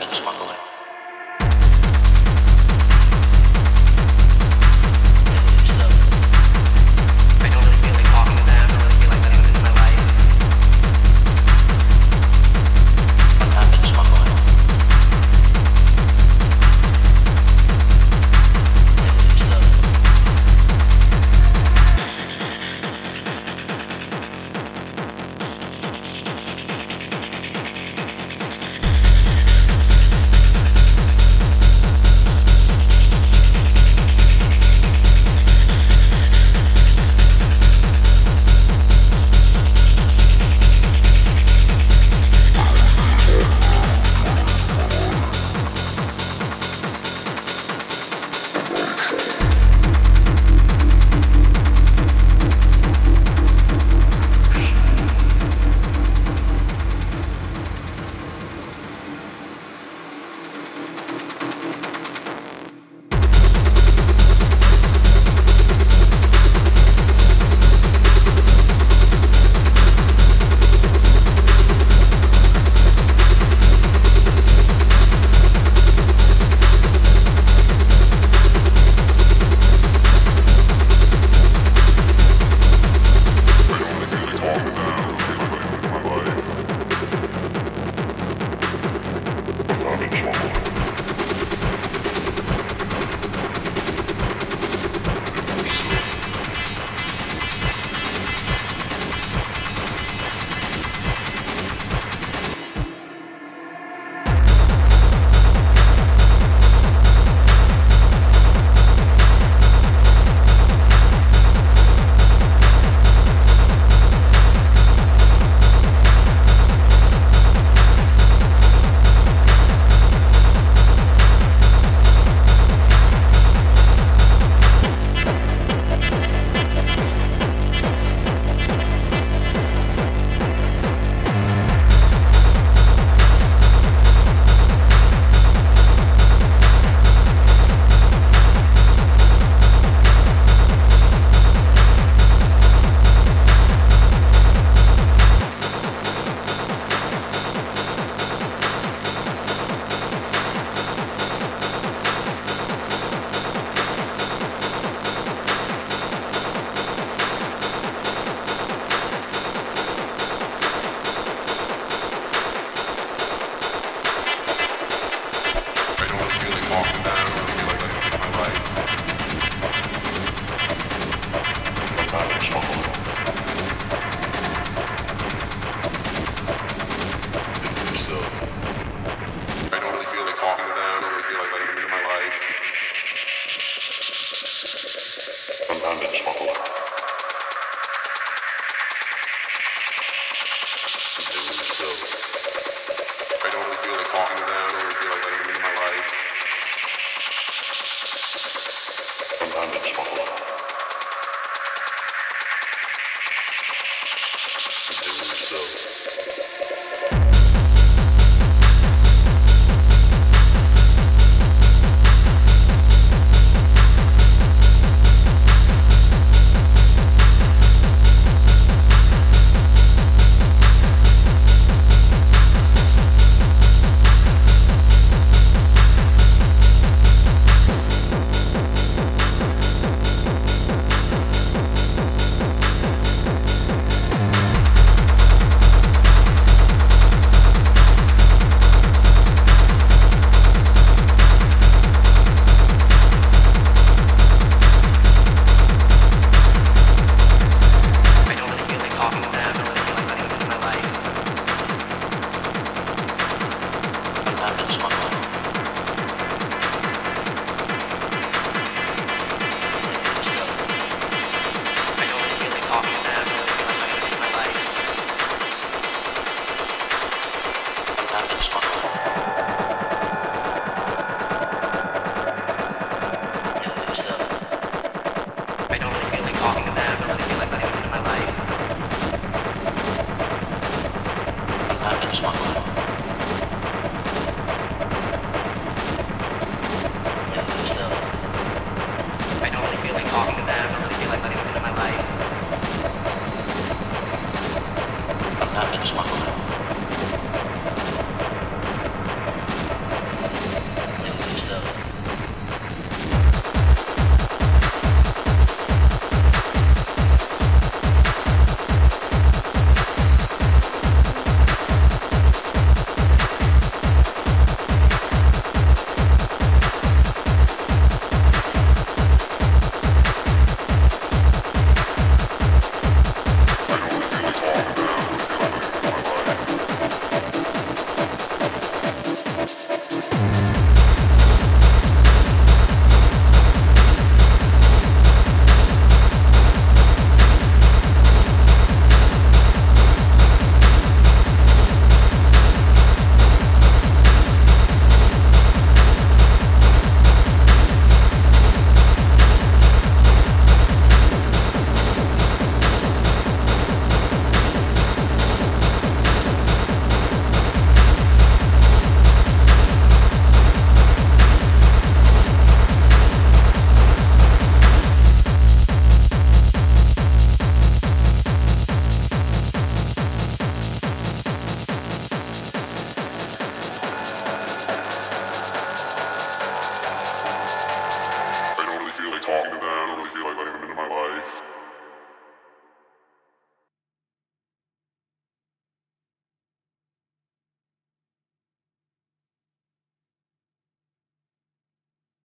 happen, just walk away. so.